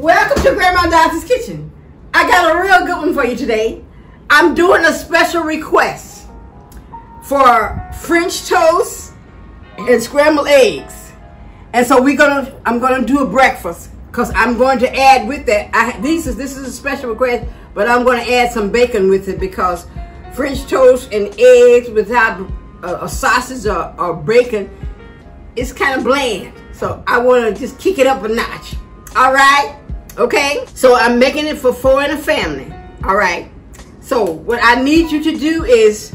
Welcome to Grandma Da'thy's Kitchen. I got a real good one for you today. I'm doing a special request for French toast and scrambled eggs. And so we're gonna, I'm gonna do a breakfast because I'm going to add with that. I, these is this is a special request, but I'm going to add some bacon with it because French toast and eggs without a, a sausage or, or bacon, it's kind of bland. So I want to just kick it up a notch. All right, okay. So I'm making it for four in a family. All right. So what I need you to do is,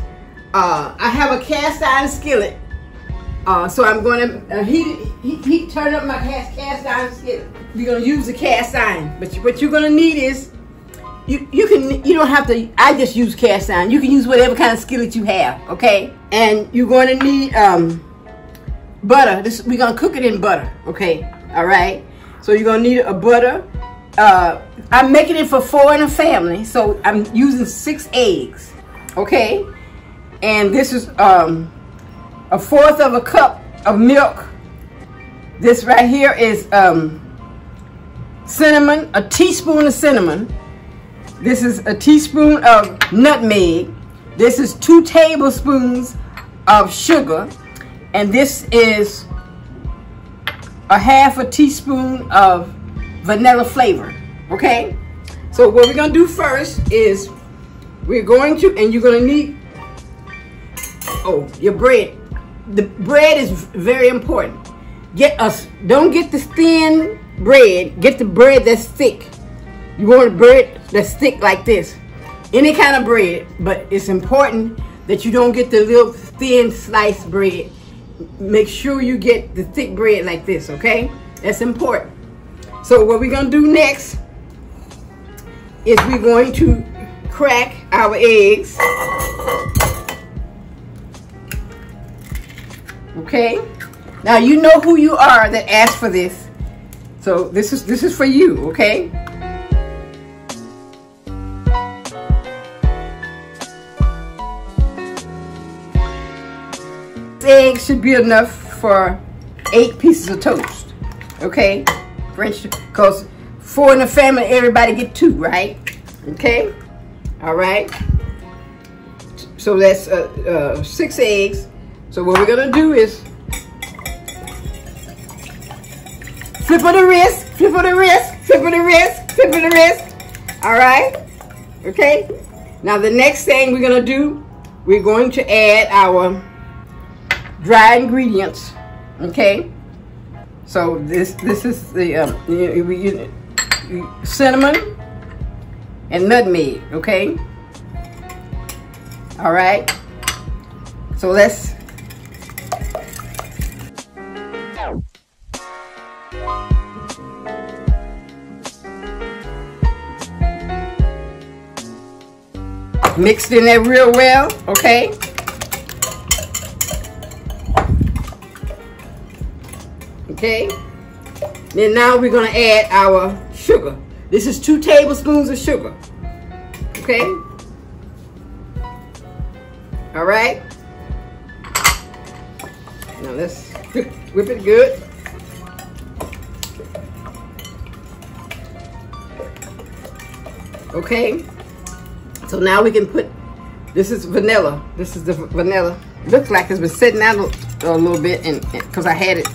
uh, I have a cast iron skillet. Uh, so I'm going to uh, heat, heat, heat, turn up my cast, cast iron skillet. You're to use the cast iron, but you, what you're going to need is, you, you can, you don't have to, I just use cast iron. You can use whatever kind of skillet you have, okay? And you're going to need um, butter. This We're going to cook it in butter, okay? All right? So you're going to need a butter. Uh, I'm making it for four in a family, so I'm using six eggs, okay? And this is um, a fourth of a cup of milk. This right here is um, cinnamon, a teaspoon of cinnamon. This is a teaspoon of nutmeg. This is two tablespoons of sugar. And this is a half a teaspoon of vanilla flavor, okay? So what we're gonna do first is we're going to, and you're gonna need, oh, your bread. The bread is very important. Get us, don't get the thin bread, get the bread that's thick. You want bread that's thick like this. Any kind of bread, but it's important that you don't get the little thin sliced bread. Make sure you get the thick bread like this, okay? That's important. So what we're gonna do next is we're going to crack our eggs. Okay? Now you know who you are that asked for this. So this is this is for you, okay? eggs should be enough for eight pieces of toast. Okay? French, because four in the family, everybody get two, right? Okay? All right? So that's uh, uh, six eggs. So what we're gonna do is flip of the wrist, flip of the wrist, flip of the wrist, flip of the wrist. All right? Okay? Now the next thing we're gonna do, we're going to add our dry ingredients. Okay, so this this is the um, you, you, you, cinnamon and nutmeg. Okay, all right. So let's. Mixed in there real well, okay? Okay? Then now we're gonna add our sugar. This is two tablespoons of sugar, okay? All right? Now let's whip it good. Okay, so now we can put, this is vanilla. This is the vanilla. Looks like it's been sitting out a, a little bit and because I had it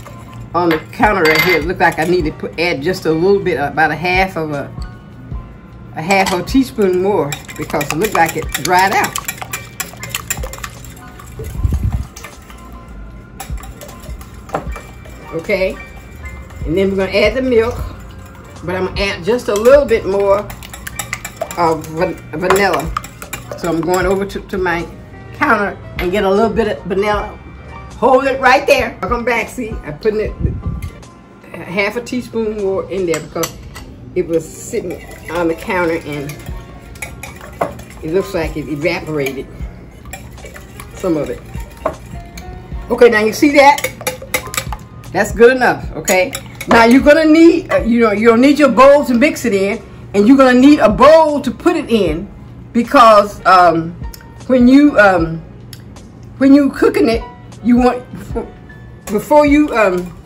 on the counter right here, it looked like I need to add just a little bit, about a half of a, a half a teaspoon more because it looked like it dried out. Okay, and then we're gonna add the milk, but I'm gonna add just a little bit more of vanilla. So I'm going over to, to my counter and get a little bit of vanilla Hold it right there. I'll come back, see, I'm putting it half a teaspoon more in there because it was sitting on the counter and it looks like it evaporated some of it. Okay, now you see that? That's good enough, okay? Now you're gonna need, uh, you know, you'll need your bowl to mix it in and you're gonna need a bowl to put it in because um, when you um, when you cooking it, you want, before you um,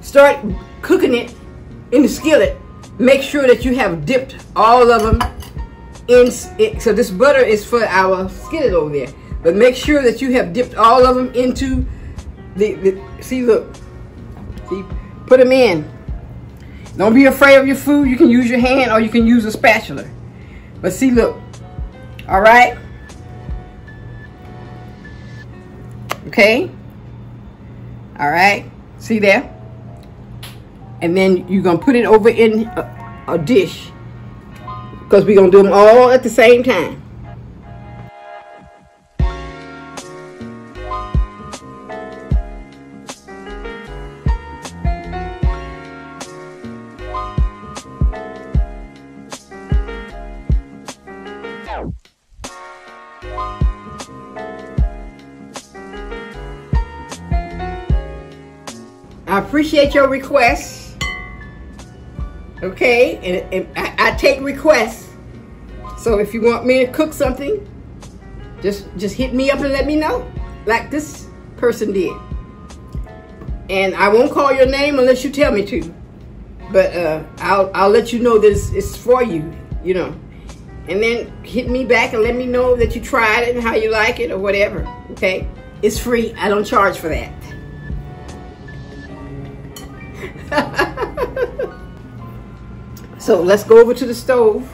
start cooking it in the skillet, make sure that you have dipped all of them in. So this butter is for our skillet over there. But make sure that you have dipped all of them into the, the see, look. See, put them in. Don't be afraid of your food. You can use your hand or you can use a spatula. But see, look. All right. Okay. All right. See there? And then you're going to put it over in a, a dish. Because we're going to do them all at the same time. I appreciate your requests. Okay, and, and I, I, take requests. So if you want me to cook something, just just hit me up and let me know, like this person did. And I won't call your name unless you tell me to. But uh, I'll I'll let you know that it's, it's for you, you know. And then hit me back and let me know that you tried it and how you like it or whatever. Okay, it's free. I don't charge for that. so let's go over to the stove.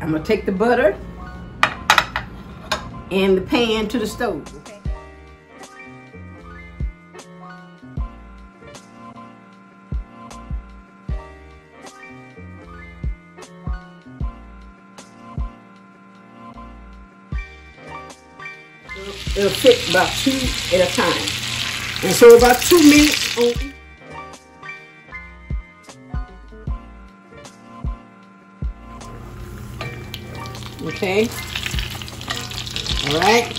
I'm gonna take the butter and the pan to the stove. It'll fit about two at a time. And so about two minutes Okay. All right.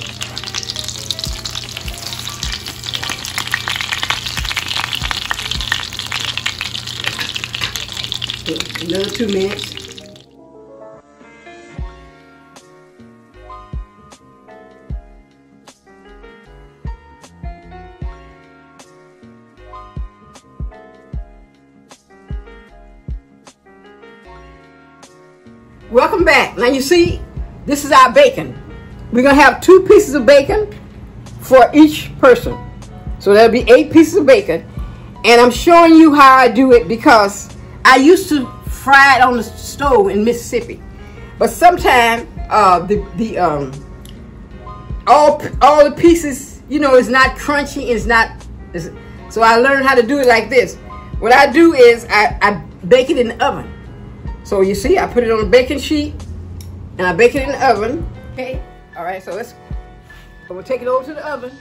Another two minutes. Welcome back. Now you see, this is our bacon. We're going to have two pieces of bacon for each person. So that'll be eight pieces of bacon. And I'm showing you how I do it because I used to fry it on the stove in Mississippi. But sometimes uh, the, the um, all, all the pieces, you know, it's not crunchy. It's not, it's, so I learned how to do it like this. What I do is I, I bake it in the oven. So you see, I put it on a baking sheet and I bake it in the oven. Okay, all right, so let's, I'm gonna take it over to the oven.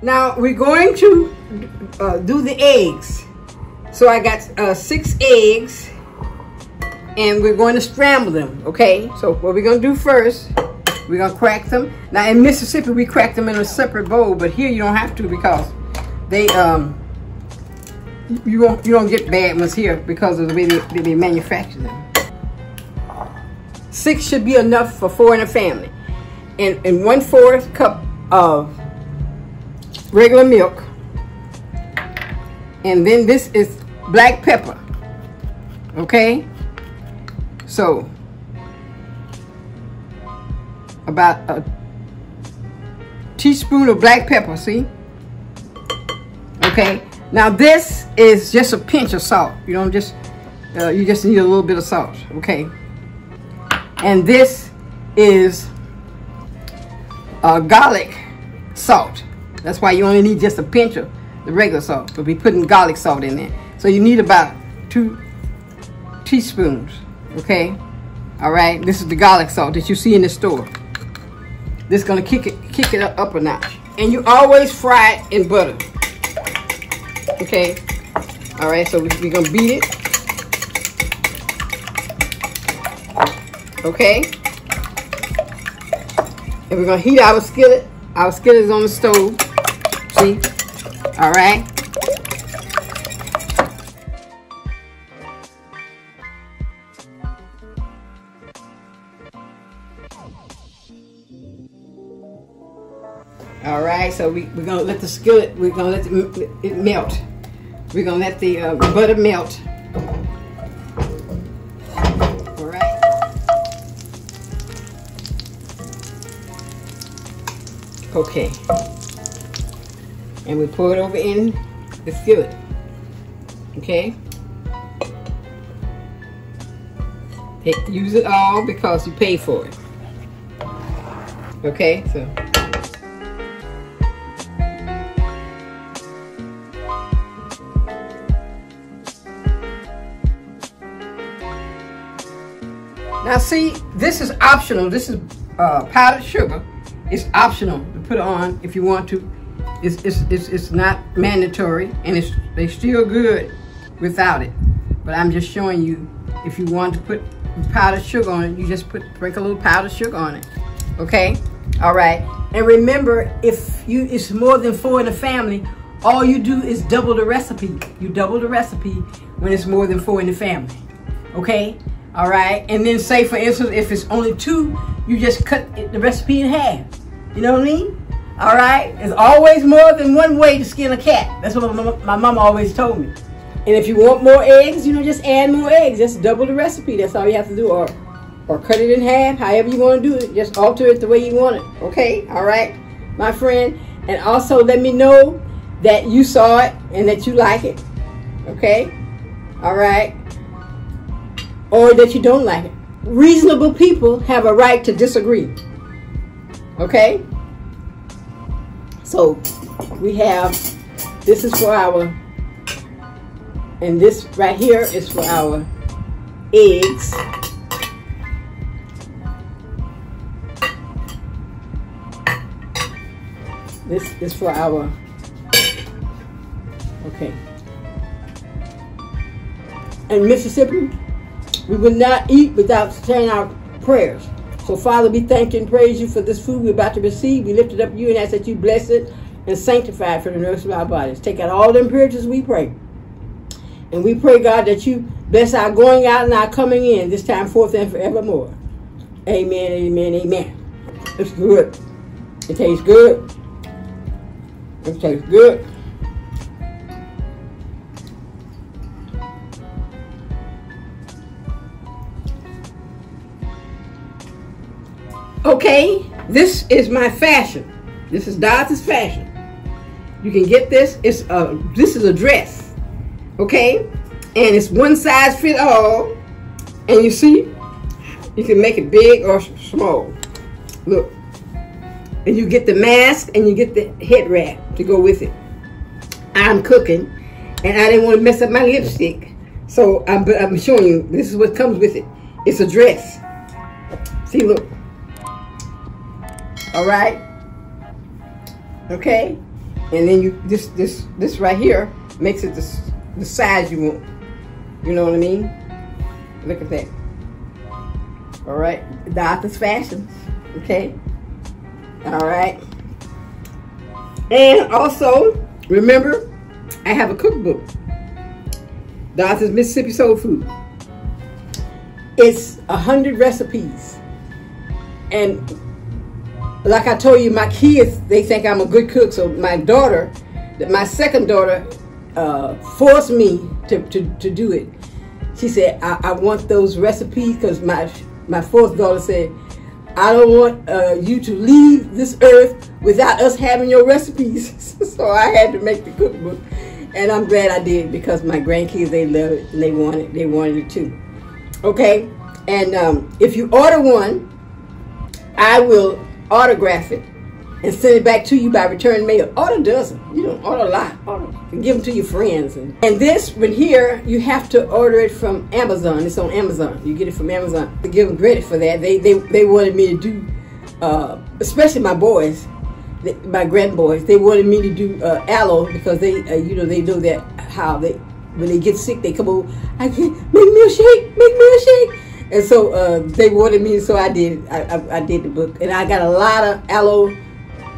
Now we're going to uh, do the eggs. So I got uh, six eggs and we're going to scramble them, okay? So what we're gonna do first we're gonna crack them. Now in Mississippi, we crack them in a separate bowl, but here you don't have to because they um you won't you don't get bad ones here because of the way they, they, they manufacture them. Six should be enough for four in a family. And, and one fourth cup of regular milk. And then this is black pepper. Okay? So about a teaspoon of black pepper, see? Okay, now this is just a pinch of salt. You don't just, uh, you just need a little bit of salt, okay? And this is uh, garlic salt. That's why you only need just a pinch of the regular salt. But we putting garlic salt in there. So you need about two teaspoons, okay? All right, this is the garlic salt that you see in the store. This gonna kick it, kick it up a notch. And you always fry it in butter. Okay. All right, so we're gonna beat it. Okay. And we're gonna heat our skillet. Our skillet is on the stove. See? All right. All right, so we, we're gonna let the skillet, we're gonna let it, melt. We're gonna let the uh, butter melt. All right. Okay. And we pour it over in the skillet. Okay. Use it all because you pay for it. Okay, so. Now see, this is optional. This is uh, powdered sugar. It's optional to put it on if you want to. It's, it's, it's, it's not mandatory and it's they still good without it. But I'm just showing you if you want to put powdered sugar on it, you just put sprinkle a little powdered sugar on it. Okay? All right. And remember, if you it's more than four in the family, all you do is double the recipe. You double the recipe when it's more than four in the family. Okay? All right. And then say, for instance, if it's only two, you just cut the recipe in half. You know what I mean? All right. There's always more than one way to skin a cat. That's what my, my mom always told me. And if you want more eggs, you know, just add more eggs. Just double the recipe. That's all you have to do. Or, or cut it in half. However you want to do it. Just alter it the way you want it. Okay? All right, my friend. And also let me know that you saw it and that you like it. Okay? All right? Or that you don't like it. Reasonable people have a right to disagree. Okay? So we have, this is for our and this right here is for our eggs. This is for our, okay. And Mississippi, we will not eat without saying our prayers. So Father, we thank and praise you for this food we're about to receive. We lift it up to you and ask that you bless it and sanctify it for the nourishment of our bodies. Take out all the impurities we pray. And we pray, God, that you bless our going out and our coming in this time forth and forevermore. Amen, amen, amen. It's good. It tastes good. It tastes good. Okay, this is my fashion. This is Dorothy's fashion. You can get this. It's a, this is a dress okay? And it's one size fit all. And you see, you can make it big or small. Look. And you get the mask and you get the head wrap to go with it. I'm cooking and I didn't want to mess up my lipstick. So I'm, I'm showing you, this is what comes with it. It's a dress. See, look. All right. Okay. And then you, this, this, this right here makes it this the size you want. You know what I mean? Look at that. All right, Da'thy's Fashions. Okay. All right. And also, remember, I have a cookbook. Da'thy's Mississippi Soul Food. It's a hundred recipes. And like I told you, my kids, they think I'm a good cook. So my daughter, my second daughter, uh, forced me to, to, to do it. She said, I, I want those recipes because my, my fourth daughter said, I don't want uh, you to leave this earth without us having your recipes. so I had to make the cookbook. And I'm glad I did because my grandkids, they love it and they want it. They wanted it too. Okay? And um, if you order one, I will autograph it and send it back to you by return mail. Order dozen. You don't order a lot. Order. And give them to your friends. And, and this one here, you have to order it from Amazon. It's on Amazon. You get it from Amazon. To give them credit for that, they they, they wanted me to do, uh, especially my boys, my grandboys. They wanted me to do uh, aloe because they, uh, you know, they know that how they when they get sick, they come over. I can't make me a shake. Make me a shake. And so uh, they wanted me, so I did. I, I, I did the book, and I got a lot of aloe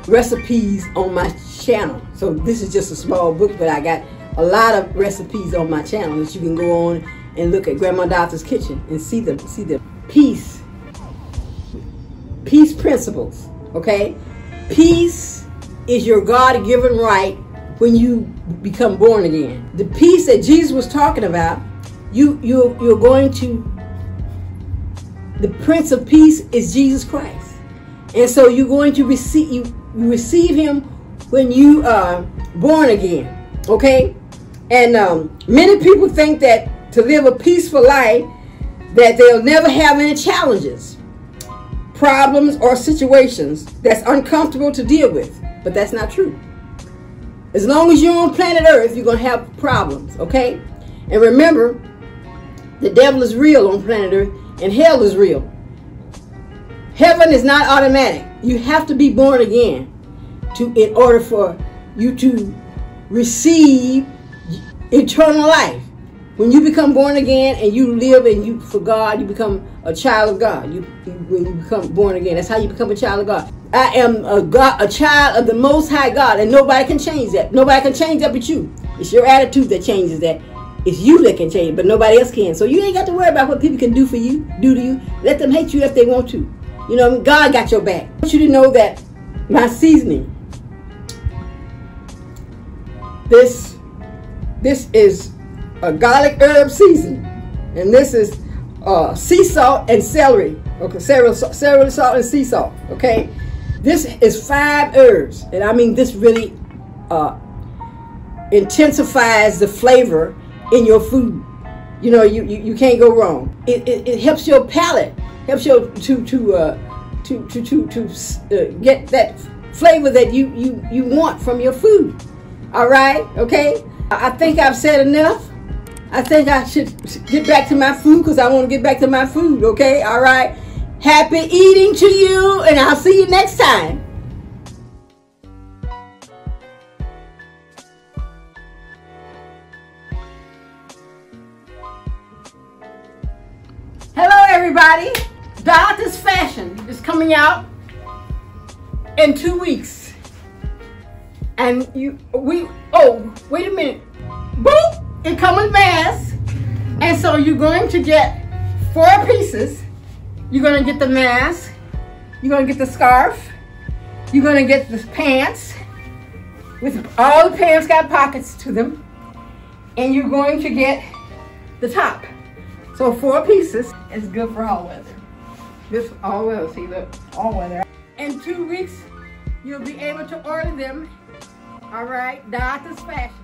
recipes on my channel. So this is just a small book, but I got a lot of recipes on my channel that you can go on and look at Grandma Da'thy's Kitchen and see the see the peace peace principles. Okay, peace is your God given right when you become born again. The peace that Jesus was talking about, you, you, you're going to, the Prince of Peace is Jesus Christ. And so you're going to receive, you, receive him when you are born again. Okay? And um, many people think that to live a peaceful life, that they'll never have any challenges, problems, or situations that's uncomfortable to deal with. But that's not true. As long as you're on planet Earth, you're going to have problems, okay? And remember, the devil is real on planet Earth, and hell is real. Heaven is not automatic. You have to be born again to in order for you to receive eternal life. When you become born again and you live and you for God, you become a child of God. You, when you become born again, that's how you become a child of God. I am a God, a child of the Most High God, and nobody can change that. Nobody can change that but you. It's your attitude that changes that. It's you that can change, but nobody else can. So you ain't got to worry about what people can do for you, do to you. Let them hate you if they want to. You know, God got your back. I want you to know that my seasoning. This, this is a garlic herb season. And this is uh, sea salt and celery. Okay, celery, celery salt and sea salt. Okay, this is five herbs, and I mean this really uh, intensifies the flavor in your food. You know, you, you, you can't go wrong. It, it, it helps your palate, helps you to to uh, to to to, to uh, get that flavor that you you you want from your food. All right, okay. I think I've said enough. I think I should get back to my food because I want to get back to my food, okay? All right. Happy eating to you, and I'll see you next time. Everybody. Da'thy's Fashion is coming out in two weeks. And you, we, oh, wait a minute. Boop! It comes with mask. And so you're going to get four pieces. You're going to get the mask. You're going to get the scarf. You're going to get the pants. With all the pants got pockets to them. And you're going to get the top. So four pieces. It's good for all weather. This all weather. See, look, all weather. In two weeks, you'll be able to order them. All right, Da'thy's Fashion.